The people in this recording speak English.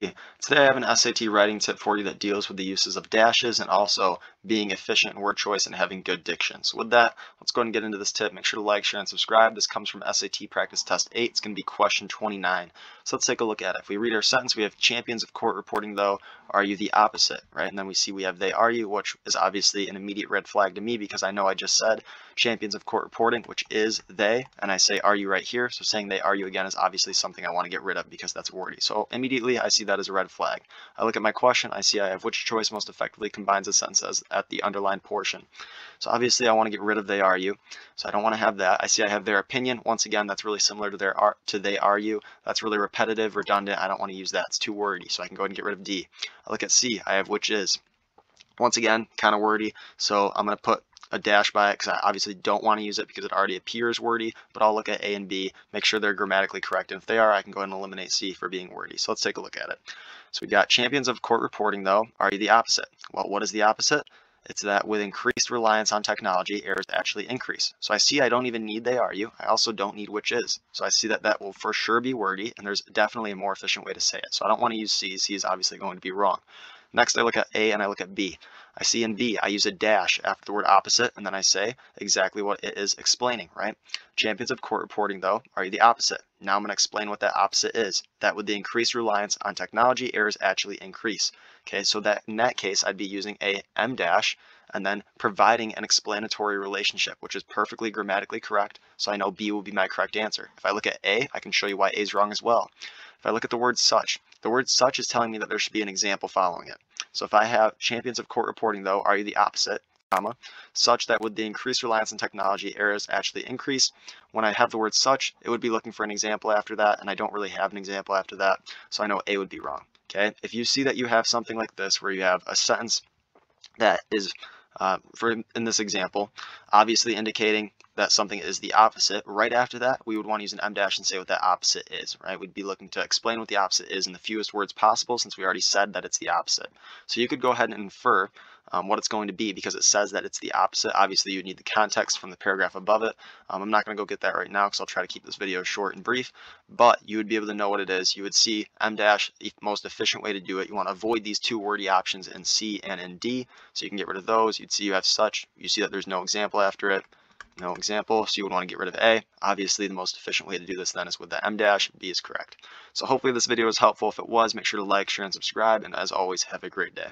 Today I have an SAT writing tip for you that deals with the uses of dashes and also being efficient in word choice and having good diction. So with that, let's go ahead and get into this tip. Make sure to like, share, and subscribe. This comes from SAT Practice Test 8. It's going to be question 29. So let's take a look at it. If we read our sentence, we have champions of court reporting though, are you the opposite, right? And then we see we have they are you, which is obviously an immediate red flag to me because I know I just said champions of court reporting, which is they, and I say are you right here. So saying they are you again is obviously something I want to get rid of because that's wordy. So immediately I see that as a red flag. I look at my question, I see I have which choice most effectively combines a sentence as at the underlined portion. So obviously I want to get rid of they are you. So I don't want to have that. I see I have their opinion. Once again, that's really similar to their are to they are you. That's really repetitive, redundant. I don't want to use that. It's too wordy. So I can go ahead and get rid of D. I look at C. I have which is. Once again, kind of wordy. So I'm going to put a dash by it because I obviously don't want to use it because it already appears wordy, but I'll look at A and B, make sure they're grammatically correct. And if they are, I can go ahead and eliminate C for being wordy. So let's take a look at it. So we got champions of court reporting though. Are you the opposite? Well, what is the opposite? It's that with increased reliance on technology, errors actually increase. So I see I don't even need they are you. I also don't need which is. So I see that that will for sure be wordy, and there's definitely a more efficient way to say it. So I don't want to use C. C is obviously going to be wrong. Next, I look at A and I look at B. I see in B, I use a dash after the word opposite, and then I say exactly what it is explaining, right? Champions of court reporting, though, are you the opposite? Now I'm going to explain what that opposite is. That with the increased reliance on technology, errors actually increase. Okay, so that in that case, I'd be using a em dash and then providing an explanatory relationship, which is perfectly grammatically correct. So I know B will be my correct answer. If I look at A, I can show you why A is wrong as well. If I look at the word such, the word such is telling me that there should be an example following it. So if I have champions of court reporting though, are you the opposite? comma, such that with the increased reliance on technology, errors actually increase. When I have the word such, it would be looking for an example after that, and I don't really have an example after that, so I know A would be wrong. Okay, if you see that you have something like this, where you have a sentence that is, uh, for in this example, obviously indicating that something is the opposite, right after that, we would want to use an em dash and say what that opposite is, right? We'd be looking to explain what the opposite is in the fewest words possible since we already said that it's the opposite. So you could go ahead and infer um, what it's going to be because it says that it's the opposite. Obviously, you need the context from the paragraph above it. Um, I'm not going to go get that right now because I'll try to keep this video short and brief, but you would be able to know what it is. You would see em dash, the most efficient way to do it. You want to avoid these two wordy options in C and in D, so you can get rid of those. You'd see you have such. You see that there's no example after it no example, so you would want to get rid of A. Obviously, the most efficient way to do this then is with the em dash. B is correct. So hopefully this video was helpful. If it was, make sure to like, share, and subscribe. And as always, have a great day.